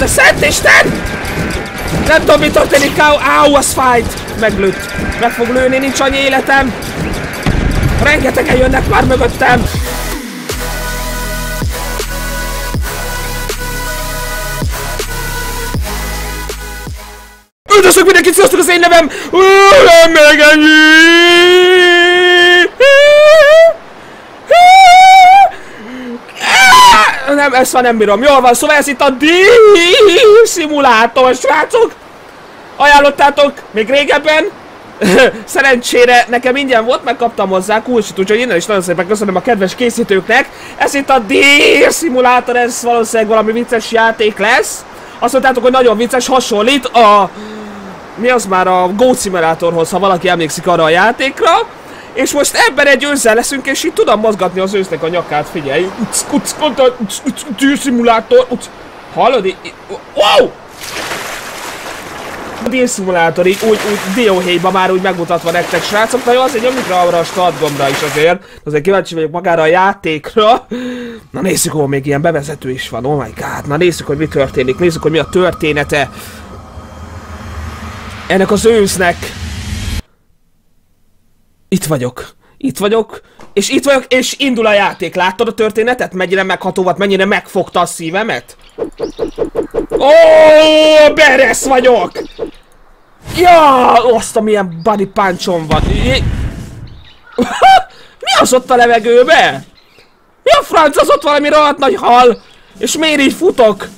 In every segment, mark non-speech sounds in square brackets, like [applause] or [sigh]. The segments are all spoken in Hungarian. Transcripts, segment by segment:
te szent Isten! Nem tudom, mi történik, áú, áú, az fájt! Meglőtt. Meg fog lőni, nincs annyi életem. Rengetegen jönnek már mögöttem. Üdvözlök mindenkit, sziasztok az én nevem! Nem meg Nem, ezt már nem bírom. Jól van, szóval ez itt a D szimulátor, srácok! Ajánlottátok még régebben. [laughs] Szerencsére nekem ingyen volt, megkaptam hozzá kulcsot, úgyhogy innen is nagyon szépen köszönöm a kedves készítőknek. Ez itt a D szimulátor, ez valószínűleg valami vicces játék lesz. Azt mondtátok, hogy nagyon vicces, hasonlít a... Mi az már a Go Simulatorhoz, ha valaki emlékszik arra a játékra. És most ebben egy őzzel leszünk, és itt tudom mozgatni az ősznek a nyakát, figyelj. Uc, uc, uc, uc, uc, szimulátor, uc. Hallod? Wow! A dílszimulátor így úgy, úgy dióhéjba már úgy megmutatva nektek srácok, na jó, azért nyomjuk rá arra a start gombra is azért, azért kíváncsi vagyok magára a játékra. Na nézzük, hol még ilyen bevezető is van, oh my god, na nézzük, hogy mi történik, nézzük, hogy mi a története. Ennek az ősznek. Itt vagyok. Itt vagyok, és itt vagyok, és indul a játék. Láttad a történetet? Mennyire megható volt, mennyire megfogta a szívemet? Ó, beresz vagyok! Ja, azt a milyen body puncsom van. [laughs] Mi az ott a levegőbe? Mi a franc az ott valami rohadt nagy hal? És miért így futok?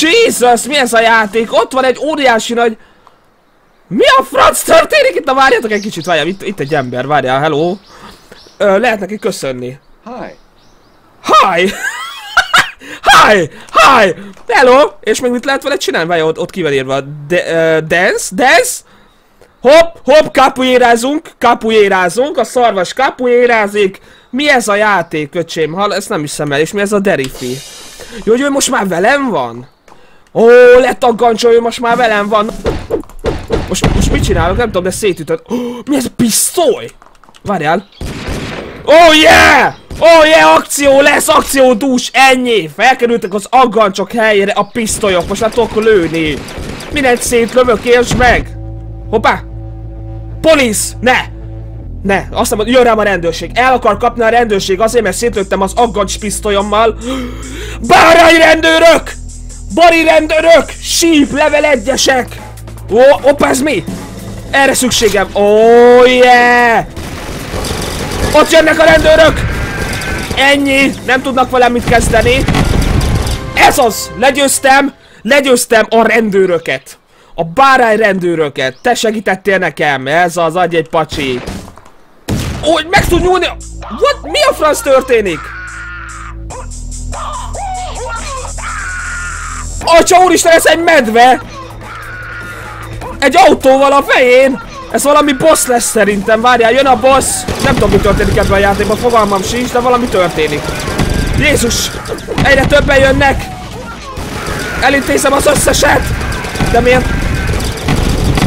Jesus, mi ez a játék? Ott van egy óriási nagy... Mi a franc történik itt? Na várjatok egy kicsit, várjál, itt, itt egy ember, várjál, hello. Ö, lehet neki köszönni. Hi. Hi! [laughs] Hi! Hi! Hello! És még mit lehet vele csinálni? Várjál, ott, ott ki van írva. De, uh, dance? Dance? Hopp, hopp, kapuérázunk, kapuérázunk, a szarvas kapuérázik. Mi ez a játék, öcsém? Hall, ezt nem hiszem el, és mi ez a derifi? Jó, hogy ő most már velem van? Ó, ő most már velem van. Most, most mit csinálok? Nem tudom, de szétütött. Oh, mi ez a pisztoly? Várjál. Oh yeah! Oh yeah, akció lesz, akció dús, ennyi! Felkerültek az aggancsok helyére a pisztolyok, most már tudok lőni. Mindent szétlövök, értsd meg! Hoppá! Polisz! Ne! Ne, azt mondom, jön rám a rendőrség. El akar kapni a rendőrség azért, mert szétlőttem az aggancs pisztolyommal. Bárány rendőrök! Bari rendőrök! Síp level egyesek! Ó, oh, hoppá, ez mi? Erre szükségem. Oh yeah! Ott jönnek a rendőrök! Ennyi! Nem tudnak velem mit kezdeni. Ez az! Legyőztem! Legyőztem a rendőröket! A bárány rendőröket! Te segítettél nekem! Ez az, adj egy pacsi! Ó, hogy meg tud nyúlni! What? Mi a franc történik? Atya úristen, ez egy medve! Egy autóval a fején! Ez valami boss lesz szerintem, várjál, jön a boss! Nem tudom, mi történik ebben a játékban, fogalmam sincs, de valami történik. Jézus! Egyre többen jönnek! Elintézem az összeset! De miért?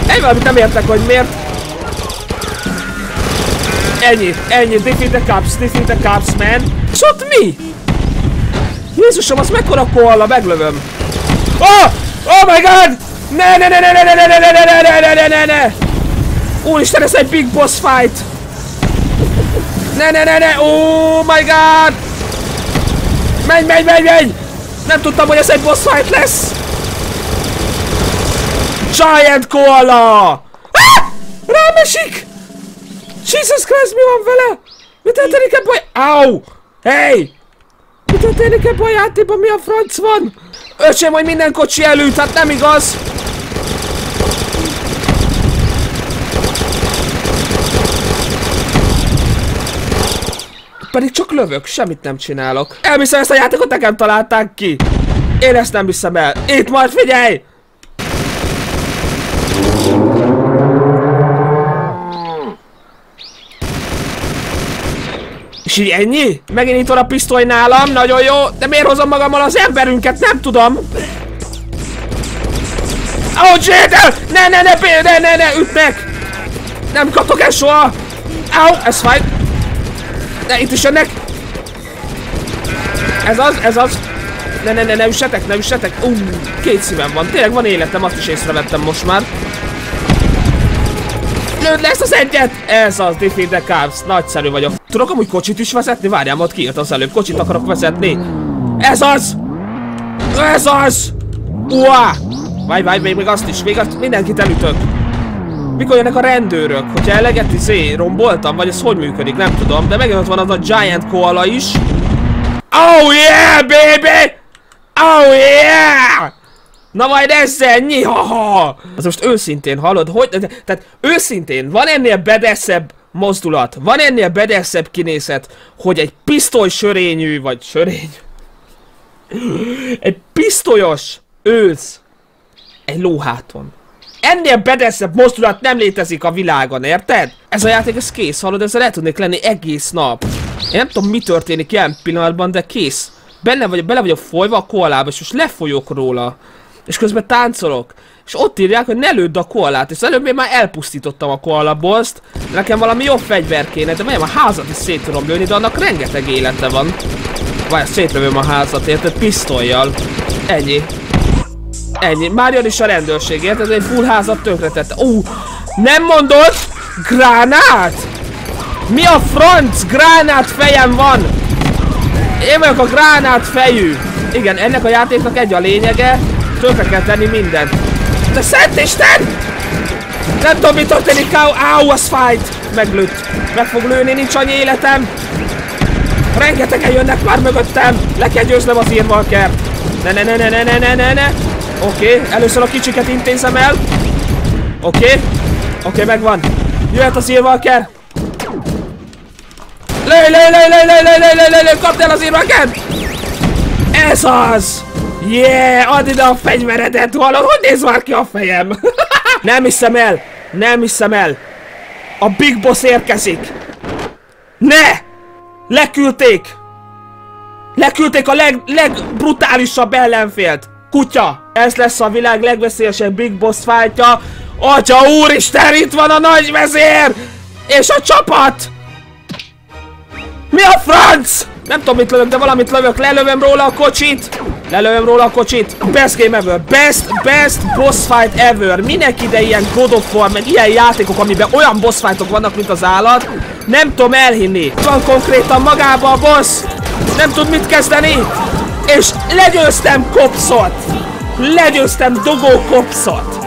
Egy valamit nem értek, hogy miért. Ennyi, ennyi, defeat the cops, defeat the cops, man. És ott mi? Jézusom, az mekkora kolla, meglövöm. Oh! Oh my god! Ne, ne, ne, ne, ne, ne, ne, ne, ne, ne, ne, ne, ne, ne, ne! Úristen, ez egy big boss fight! Ne, ne, ne, ne! Oh my god! Menj, menj, menj, menj! Nem tudtam, hogy ez egy boss fight lesz! Giant Koala! Ah! Rám esik! Jesus Christ, mi van vele? Mi történik ebben a... Au! Hey! Mi történik ebben a játékban? Mi a franc van? Öcsém, hogy minden kocsi előtt, hát nem igaz! Pedig csak lövök, semmit nem csinálok. Elviszem ezt a játékot, nekem találták ki. Én ezt nem viszem el. Itt majd figyelj! És így ennyi? Megint itt van a pisztoly nálam, nagyon jó. De miért hozom magammal az emberünket? Nem tudom. Oh, shit! Ne, ne, ne, ne, ne, ne, ütnek! Nem kaptok el soha! Au, ez fáj. De itt is jönnek! Ez az, ez az! Ne, ne, ne, ne üssetek, ne üssetek. Ú, uh, két szívem van. Tényleg van életem, azt is észrevettem most már. Lőd le ezt az egyet! Ez az, defeat the carbs. Nagyszerű vagyok. Tudok amúgy kocsit is vezetni? Várjál, ott kiírt az előbb. Kocsit akarok vezetni. Ez az! Ez az! Uá! Várj, várj, még, még azt is. Még azt, mindenkit elütök. Mikor jönnek a rendőrök? Hogyha eleget izé romboltam, vagy ez hogy működik, nem tudom. De megint ott van az a Giant Koala is. Oh yeah, baby! Oh yeah! Na majd ezzel nyihaha! Az most őszintén hallod, hogy... Tehát őszintén, van ennél bedeszebb mozdulat, van ennél bedeszebb kinézet, hogy egy pisztoly sörényű, vagy sörény... Egy pisztolyos ősz egy lóháton. Ennél bedeszebb mozdulat nem létezik a világon, érted? Ez a játék, ez kész, hallod, ezzel el tudnék lenni egész nap. Én nem tudom, mi történik ilyen pillanatban, de kész. Benne vagy, bele vagyok folyva a koalába, és most lefolyok róla. És közben táncolok. És ott írják, hogy ne lőd a koalát. És előbb én már elpusztítottam a koala bosszt. Nekem valami jobb fegyver kéne, de majd a házat is szét tudom lőni, de annak rengeteg élete van. Vagy szétlövöm a házat, érted? Pisztolyjal. Ennyi. Ennyi. Már jön is a rendőrség, érted? Egy full házat tönkretette. Uh, nem mondod? Gránát? Mi a franc? Gránát fejem van! Én vagyok a gránát fejű! Igen, ennek a játéknak egy a lényege, tönkre kell tenni mindent. De Szent Isten! Nem tudom, mi történik, áú, áú, az fájt! Meglőtt. Meg fog lőni, nincs annyi életem. Rengetegen jönnek már mögöttem. Le kell győznöm az írvalkert. Ne, ne, ne, ne, ne, ne, ne, ne, ne. Oké, okay, először a kicsiket intézem el. Oké. Okay. Oké, okay, megvan. Jöhet az írvalker. Lőj, lőj, lőj, lőj, lőj, lőj, lőj, lőj, lőj, lőj, kapd el az írvalkert! Ez az! Yeah, add ide a fegyveredet, hallod? Hogy néz már ki a fejem? [laughs] Nem hiszem el! Nem hiszem el! A Big Boss érkezik! Ne! Leküldték! Leküldték a leg, legbrutálisabb ellenfélt! Kutya! Ez lesz a világ legveszélyesebb Big Boss fightja! Atya úristen, itt van a nagy vezér! És a csapat! Mi a franc? Nem tudom mit lövök, de valamit lövök. Lelövöm róla a kocsit. Lelövöm róla a kocsit. Best game ever. Best, best boss fight ever. Minek ide ilyen God of War, meg ilyen játékok, amiben olyan boss fightok vannak, mint az állat. Nem tudom elhinni. Van konkrétan magába a boss. Nem tud mit kezdeni. És legyőztem kopszot. Legyőztem dogó kopszot.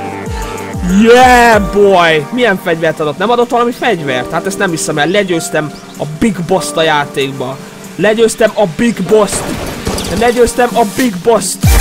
Yeah, boy! Milyen fegyvert adott? Nem adott valami fegyvert? Hát ezt nem hiszem el. Legyőztem a Big Boss-t a játékba. Legyőztem a Big Boss-t. Legyőztem a Big Boss-t.